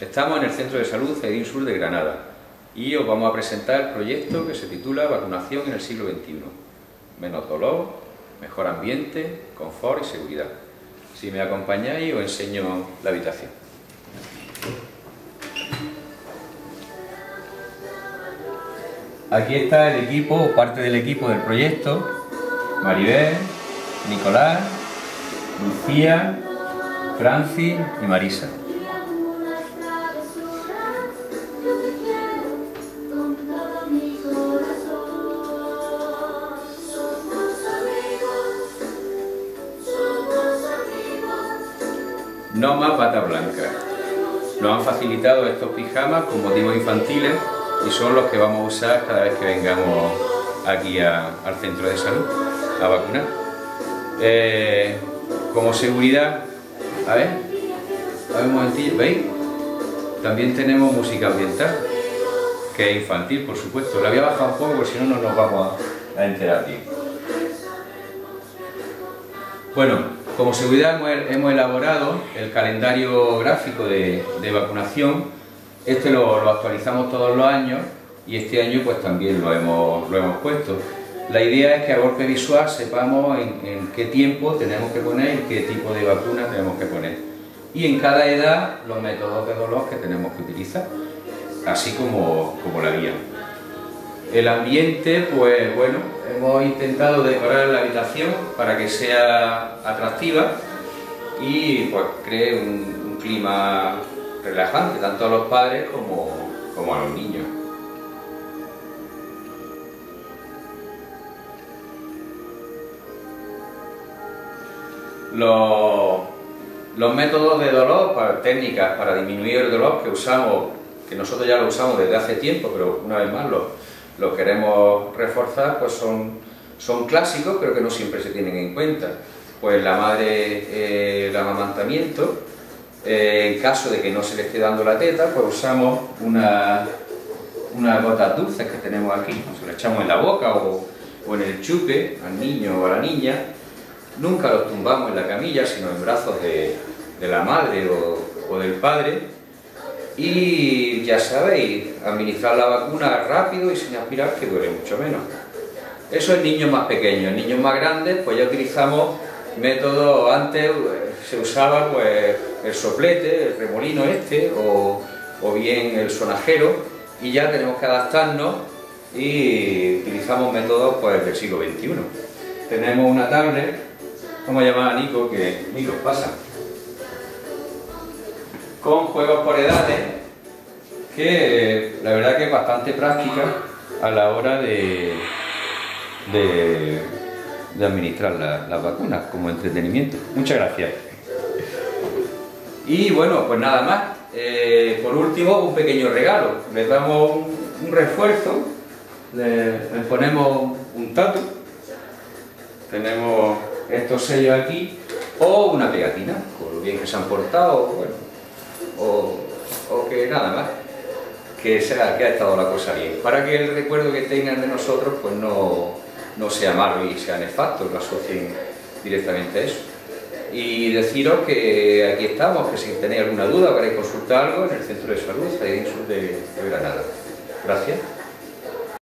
Estamos en el Centro de Salud Cedín Sur de Granada y os vamos a presentar el proyecto que se titula Vacunación en el siglo XXI. Menos dolor, mejor ambiente, confort y seguridad. Si me acompañáis os enseño la habitación. Aquí está el equipo, parte del equipo del proyecto, Maribel, Nicolás, Lucía, Francis y Marisa. No más bata blanca. Nos han facilitado estos pijamas con motivos infantiles y son los que vamos a usar cada vez que vengamos aquí al centro de salud a vacunar. Eh, como seguridad, a ver, a ver un momentillo, ¿veis? También tenemos música ambiental, que es infantil, por supuesto. La voy a bajar un poco porque si no, no nos vamos a, enterar bien. Bueno, como seguridad hemos elaborado el calendario gráfico de, vacunación. Este lo, actualizamos todos los años y este año pues también lo hemos, lo hemos puesto. La idea es que a golpe visual sepamos en, qué tiempo tenemos que poner y qué tipo de vacuna tenemos que poner. Y en cada edad los métodos de dolor que tenemos que utilizar, así como, como la guía. El ambiente, pues bueno, hemos intentado decorar la habitación para que sea atractiva y pues cree un, clima relajante, tanto a los padres como, como a los niños. Los, métodos de dolor, técnicas para disminuir el dolor que usamos, que nosotros ya lo usamos desde hace tiempo, pero una vez más los lo queremos reforzar, pues son, son clásicos, pero que no siempre se tienen en cuenta. Pues la madre, eh, el amamantamiento, eh, en caso de que no se le esté dando la teta, pues usamos una, unas gotas dulces que tenemos aquí, se lo echamos en la boca o, en el chupe al niño o a la niña, nunca los tumbamos en la camilla, sino en brazos de, la madre o, o del padre, y ya sabéis, administrar la vacuna rápido y sin aspirar que duele mucho menos. Eso es niños más pequeños, niños más grandes pues ya utilizamos métodos, antes eh, se usaba pues el soplete, el remolino este o, bien el sonajero y ya tenemos que adaptarnos y utilizamos métodos pues del siglo XXI. Tenemos una tablet, vamos a llamar a Nico, que Nico pasa con juegos por edades que la verdad que es bastante práctica a la hora de, de, administrar las vacunas como entretenimiento. Muchas gracias. Y bueno, pues nada más. Eh, por último, un pequeño regalo. Les damos un, refuerzo, les, ponemos un tatu, tenemos estos sellos aquí, o una pegatina, por lo bien que se han portado, o, que nada más, que, sea, que ha estado la cosa bien, para que el recuerdo que tengan de nosotros pues no, no sea malo y sea nefasto, lo asocien directamente a eso. Y deciros que aquí estamos, que si tenéis alguna duda o queréis consultar algo en el Centro de Salud, ahí en Sur de, de Granada. Gracias.